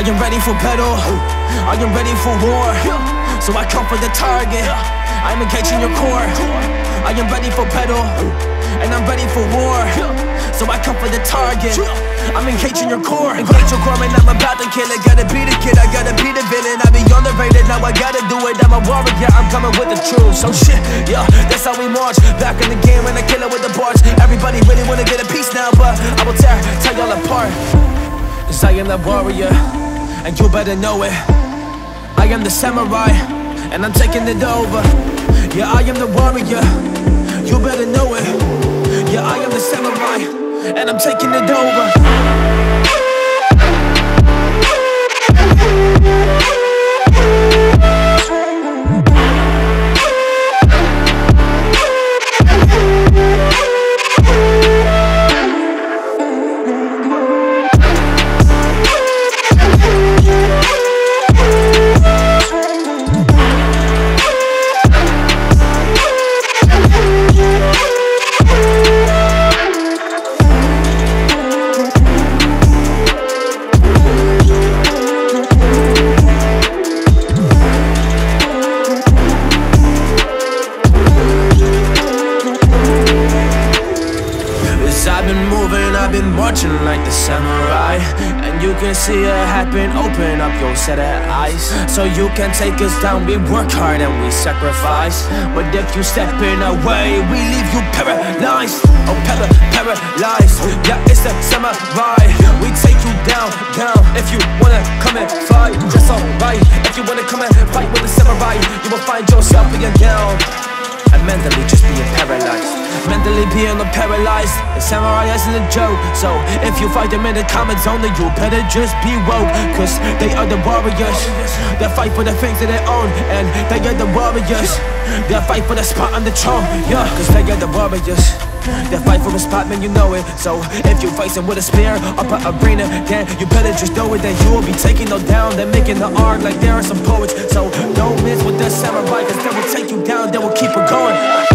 I am ready for battle. I am ready for war. So I come for the target. I'm engaging your core. I am ready for battle. And I'm ready for war. So I come for the target. I'm engaging your core. Engage your core, man. I'm about to kill it. Gotta be the kid. I gotta be the villain. I be underrated. Now I gotta do it. I'm a warrior. I'm coming with the truth. Oh, so shit, yeah, that's how we march. Back in the game and I kill it with the bars. Everybody really wanna get a piece now, but I will tear, tear y'all apart. Cause I am the warrior, and you better know it. I am the samurai, and I'm taking it over. Yeah, I am the warrior, you better know it. Yeah, I am the samurai, and I'm taking it over. Marching like the samurai. And you can see it happen, open up your set of eyes. So you can take us down, we work hard and we sacrifice. But if you step in our way, we leave you paralyzed. Oh, para paralyzed, yeah, it's the samurai. We take you down, down. If you wanna come and fight, that's alright. If you wanna come and fight with the samurai You will find yourself being down and mentally just paralyzed Mentally being paralyzed The samurai isn't a joke. So if you fight them in the comment zone Then you better just be woke. Cause they are the warriors. They fight for the things that they own And they are the warriors. They fight for the spot on the throne Yeah, cause they are the warriors. They fight for a spot, man, you know it. So if you facing with a spear up an arena Then you better just know it That you will be taking no down. They're making the art like there are some poets. So don't miss with the samurai Cause they will take you down. They will keep it going